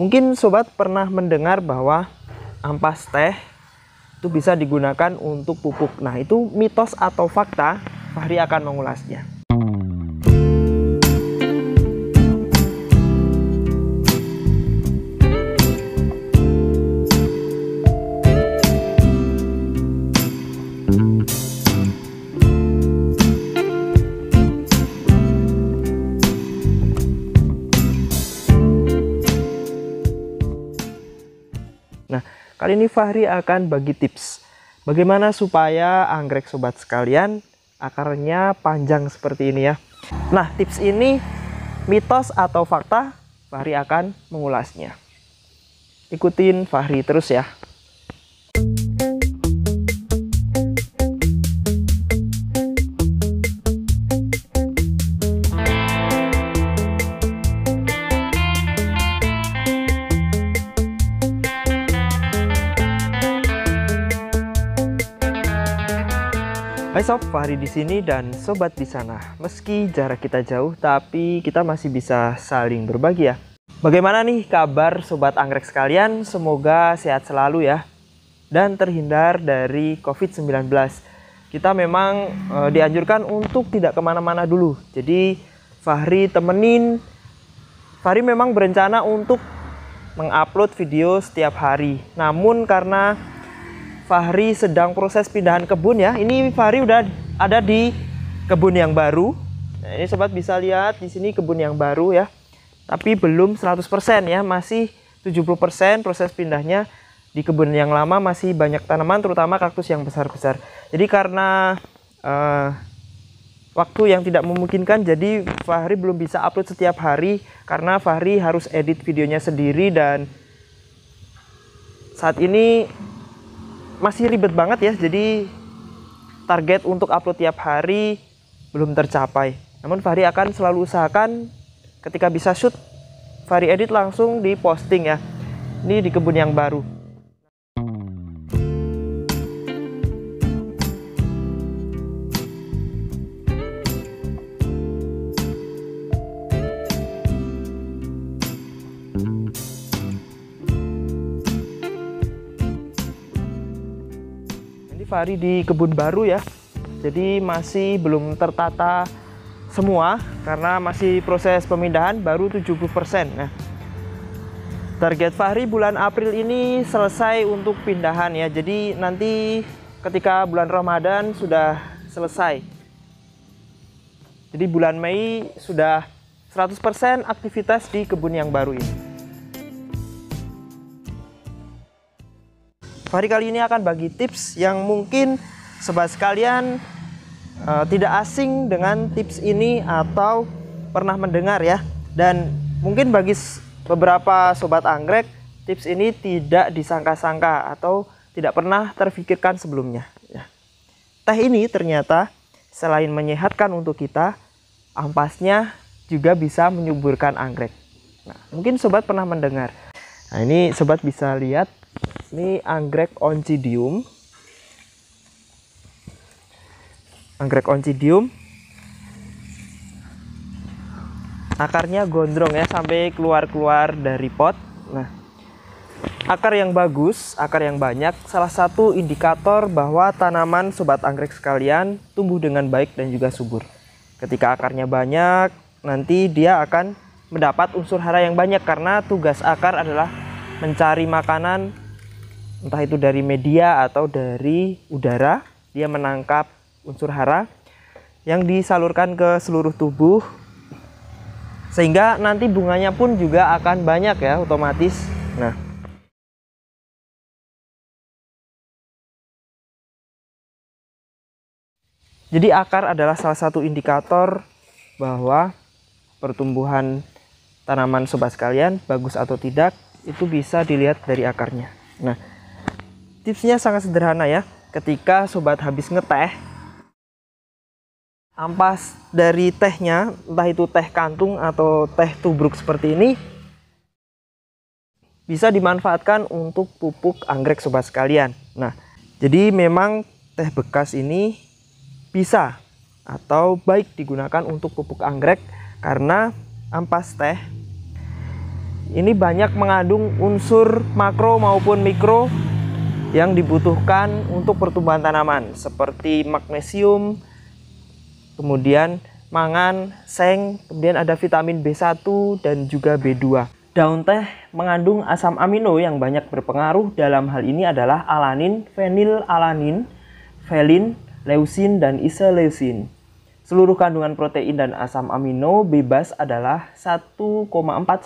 Mungkin sobat pernah mendengar bahwa ampas teh itu bisa digunakan untuk pupuk. Nah, itu mitos atau fakta? Fahri akan mengulasnya. Kali ini Fahri akan bagi tips bagaimana supaya anggrek sobat sekalian akarnya panjang seperti ini ya. Nah, tips ini mitos atau fakta? Fahri akan mengulasnya. Ikutin Fahri terus ya. Hai sob, Fahri di sini dan sobat di sana. Meski jarak kita jauh, tapi kita masih bisa saling berbagi ya. Bagaimana nih kabar sobat anggrek sekalian? Semoga sehat selalu ya dan terhindar dari COVID-19. Kita memang e, dianjurkan untuk tidak ke mana-mana dulu. Jadi Fahri temenin. Fahri memang berencana untuk mengupload video setiap hari. Namun karena Fahri sedang proses pindahan kebun ya. Ini Fahri udah ada di kebun yang baru. Nah, ini sobat bisa lihat di sini kebun yang baru ya. Tapi belum 100% ya, masih 70% proses pindahnya. Di kebun yang lama masih banyak tanaman terutama kaktus yang besar-besar. Jadi karena uh, waktu yang tidak memungkinkan jadi Fahri belum bisa upload setiap hari karena Fahri harus edit videonya sendiri dan saat ini masih ribet banget ya jadi target untuk upload tiap hari belum tercapai. Namun Fahri akan selalu usahakan ketika bisa shoot Fahri edit langsung di posting ya. Ini di kebun yang baru Fahri di kebun baru ya. Jadi masih belum tertata semua karena masih proses pemindahan baru 70%. Nah, target Fahri bulan April ini selesai untuk pindahan ya. Jadi nanti ketika bulan Ramadan sudah selesai. Jadi bulan Mei sudah 100% aktivitas di kebun yang baru ini. Fahri kali ini akan bagi tips yang mungkin sobat sekalian uh, tidak asing dengan tips ini atau pernah mendengar ya. Dan mungkin bagi beberapa sobat anggrek tips ini tidak disangka-sangka atau tidak pernah terfikirkan sebelumnya. Ya. Teh ini ternyata selain menyehatkan untuk kita, ampasnya juga bisa menyuburkan anggrek. Nah, mungkin sobat pernah mendengar. Nah, ini sobat bisa lihat ini anggrek oncidium. Anggrek oncidium. Akarnya gondrong ya sampai keluar-keluar dari pot. Nah, akar yang bagus, akar yang banyak salah satu indikator bahwa tanaman sobat anggrek sekalian tumbuh dengan baik dan juga subur. Ketika akarnya banyak, nanti dia akan mendapat unsur hara yang banyak karena tugas akar adalah mencari makanan entah itu dari media atau dari udara dia menangkap unsur hara yang disalurkan ke seluruh tubuh. Sehingga nanti bunganya pun juga akan banyak ya otomatis. Nah. Jadi akar adalah salah satu indikator bahwa pertumbuhan tanaman sobat sekalian bagus atau tidak itu bisa dilihat dari akarnya. Nah Tipsnya sangat sederhana ya. Ketika sobat habis ngeteh, ampas dari tehnya, entah itu teh kantung atau teh tubruk seperti ini, bisa dimanfaatkan untuk pupuk anggrek sobat sekalian. Nah, jadi memang teh bekas ini bisa atau baik digunakan untuk pupuk anggrek karena ampas teh ini banyak mengandung unsur makro maupun mikro yang dibutuhkan untuk pertumbuhan tanaman seperti magnesium, kemudian mangan, seng, kemudian ada vitamin B1 dan juga B2. Daun teh mengandung asam amino yang banyak berpengaruh dalam hal ini adalah alanin, fenilalanin, velin, leusin, dan isoleucin. Seluruh kandungan protein dan asam amino bebas adalah 1,4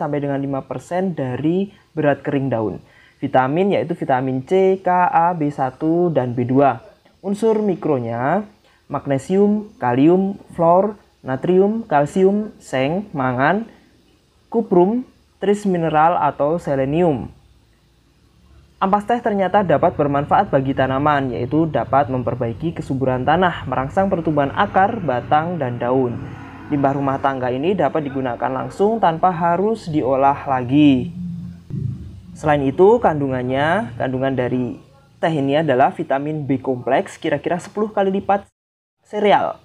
sampai dengan 5% dari berat kering daun. Vitamin yaitu vitamin C, K, A, B1 dan B2. Unsur mikronya magnesium, kalium, fluor, natrium, kalsium, seng, mangan, kuprum, tris mineral atau selenium. Ampas teh ternyata dapat bermanfaat bagi tanaman, yaitu dapat memperbaiki kesuburan tanah, merangsang pertumbuhan akar, batang, dan daun. Limbah rumah tangga ini dapat digunakan langsung tanpa harus diolah lagi. Selain itu, kandungannya, kandungan dari teh ini adalah vitamin B kompleks kira-kira 10 kali lipat sereal.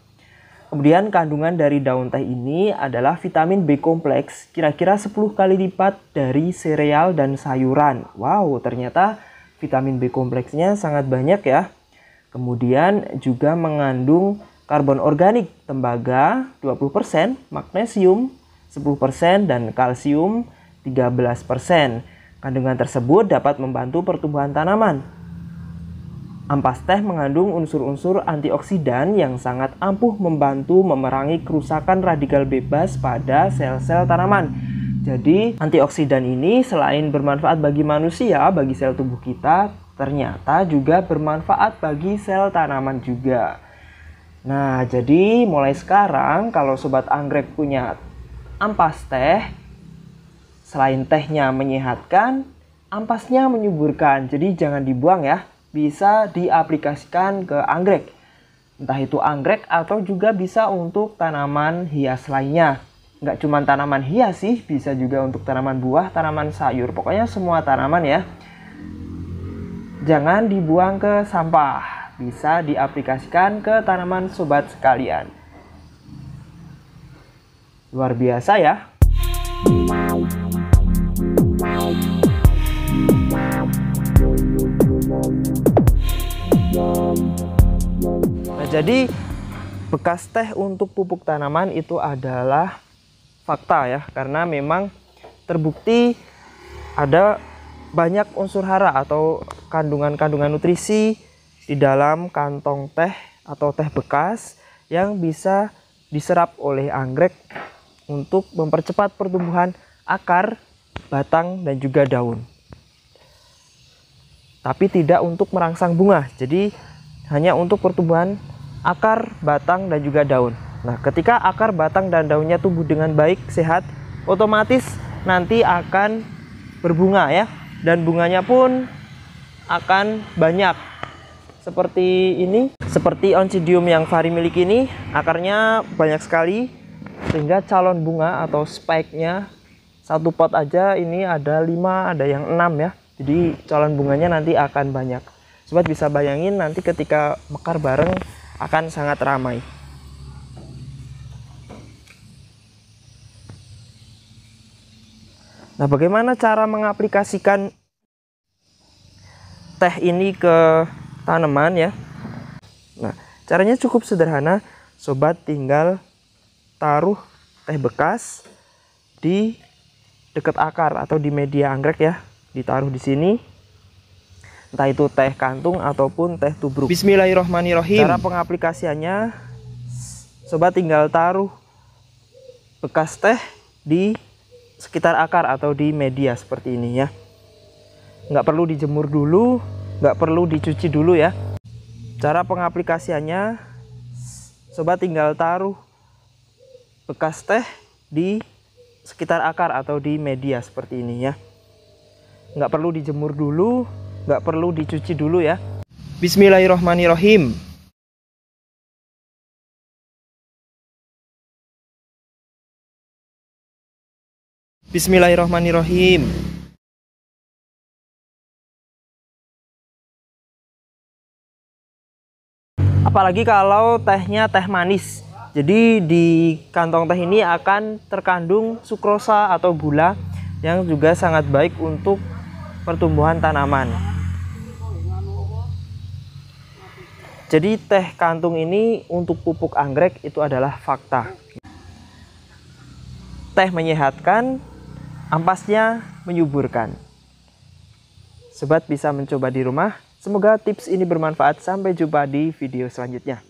Kemudian kandungan dari daun teh ini adalah vitamin B kompleks kira-kira 10 kali lipat dari sereal dan sayuran. Wow, ternyata vitamin B kompleksnya sangat banyak ya. Kemudian juga mengandung karbon organik, tembaga 20%, magnesium 10% dan kalsium 13%. Kandungan tersebut dapat membantu pertumbuhan tanaman. Ampas teh mengandung unsur-unsur antioksidan yang sangat ampuh membantu memerangi kerusakan radikal bebas pada sel-sel tanaman. Jadi, antioksidan ini selain bermanfaat bagi manusia, bagi sel tubuh kita, ternyata juga bermanfaat bagi sel tanaman juga. Nah, jadi mulai sekarang kalau sobat anggrek punya ampas teh, selain tehnya menyehatkan, ampasnya menyuburkan. Jadi jangan dibuang ya bisa diaplikasikan ke anggrek. Entah itu anggrek atau juga bisa untuk tanaman hias lainnya. Nggak cuma tanaman hias sih, bisa juga untuk tanaman buah, tanaman sayur. Pokoknya semua tanaman ya. Jangan dibuang ke sampah. Bisa diaplikasikan ke tanaman sobat sekalian. Luar biasa ya. Jadi bekas teh untuk pupuk tanaman itu adalah fakta ya karena memang terbukti ada banyak unsur hara atau kandungan-kandungan nutrisi di dalam kantong teh atau teh bekas yang bisa diserap oleh anggrek untuk mempercepat pertumbuhan akar, batang, dan juga daun. Tapi tidak untuk merangsang bunga. Jadi hanya untuk pertumbuhan akar, batang, dan juga daun. Nah, ketika akar, batang, dan daunnya tumbuh dengan baik, sehat, otomatis nanti akan berbunga ya. Dan bunganya pun akan banyak. Seperti ini, seperti oncidium yang Fari miliki ini, akarnya banyak sekali. Sehingga calon bunga atau spike-nya satu pot aja ini ada 5, ada yang 6 ya. Jadi calon bunganya nanti akan banyak. Sobat bisa bayangin nanti ketika mekar bareng akan sangat ramai. Nah, bagaimana cara mengaplikasikan teh ini ke tanaman ya? Nah, caranya cukup sederhana. Sobat tinggal taruh teh bekas di dekat akar atau di media anggrek ya. Ditaruh di sini entah itu teh kantung ataupun teh tubruk. Bismillahirrohmanirrohim. Cara pengaplikasiannya, sobat tinggal taruh bekas teh di sekitar akar atau di media seperti ini ya. Nggak perlu dijemur dulu, nggak perlu dicuci dulu ya. Cara pengaplikasiannya, sobat tinggal taruh bekas teh di sekitar akar atau di media seperti ini ya. Nggak perlu dijemur dulu, nggak perlu dicuci dulu ya. Bismillahirrohmanirrohim Bismillahirrohmanirrohim Apalagi kalau tehnya teh manis. Jadi di kantong teh ini akan terkandung sukrosa atau gula yang juga sangat baik untuk pertumbuhan tanaman. Jadi teh kantung ini untuk pupuk anggrek itu adalah fakta. Teh menyehatkan, ampasnya menyuburkan. Sobat bisa mencoba di rumah. Semoga tips ini bermanfaat. Sampai jumpa di video selanjutnya.